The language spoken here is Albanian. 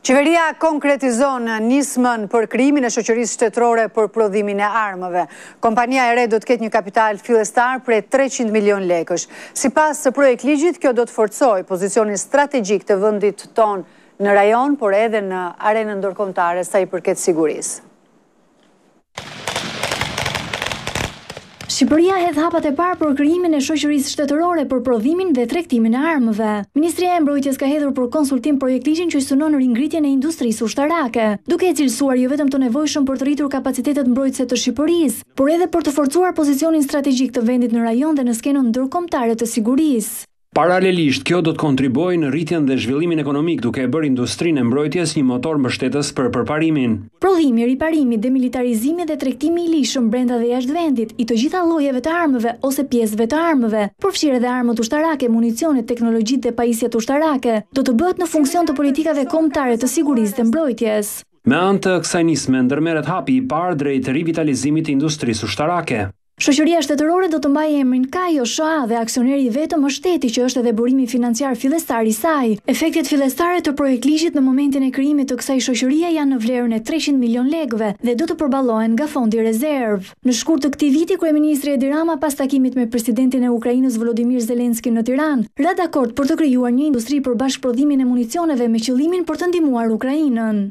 Qeveria konkretizon nismën për krijimin e shoqërisë shtetërore për prodhimin e armëve. Kompania e re do të ketë një kapital fillestar prej 300 milion lekësh. Sipas projektligjit, kjo do të forcojë pozicionin strategjik të vendit tonë në rajon, por edhe në arenën ndërkombëtare sa i përket sigurisë. Shqipëria hedh hapat e parë për krijimin e shoqërisë shtetërore për prodhimin dhe tregtimin e armëve. Ministria e Mbrojtjes ka hedhur për konsultim projektligjin që synon ringritjen e industrisë ushtarake, duke e cilësuar jo vetëm të nevojshëm për të rritur kapacitetet mbrojtëse të Shqipërisë, por edhe për të forcuar pozicionin strategjik të vendit në rajon dhe në skenën ndërkombëtare të sigurisë. Paralelisht, kjo do të kontribuojë në rritjen dhe zhvillimin ekonomik duke e bërë industrinë e mbrojtjes një motor mbështetës për përparimin. Prodhimi, riparimi, demilitarizimi dhe tregtimi i ligjshëm brenda dhe jashtë vendit i të gjitha llojeve të armëve ose pjesëve të armëve, përfshirë edhe armët ushtarake, municionet, teknologjitë dhe pajisjet ushtarake, do të bëhet në funksion të politikave kombëtare të sigurisë dhe mbrojtjes. Me anë të kësaj nisme ndërmerret hapi i parë drejt rivitalizimit të industrisë ushtarake. Shoqëria shtetërore do të mbajë emrin KAYO SHA dhe aksioneri i vetëm është shteti që është edhe burimi financiar fillestar i saj. Efektet fillestare të projektligjit në momentin e krijimit të kësaj shoqërie janë në vlerën e treqind milionë lekëve dhe do të përballohen nga fondi rezervë. Në shkurt të këtij viti, kryeministri Edi Rama pas takimit me presidentin e Ukrainës Volodymyr Zelensky në Tiranë, ra dakord për të krijuar një industri për bashkëprodhimin e municioneve me qëllimin për të ndihmuar Ukrainën.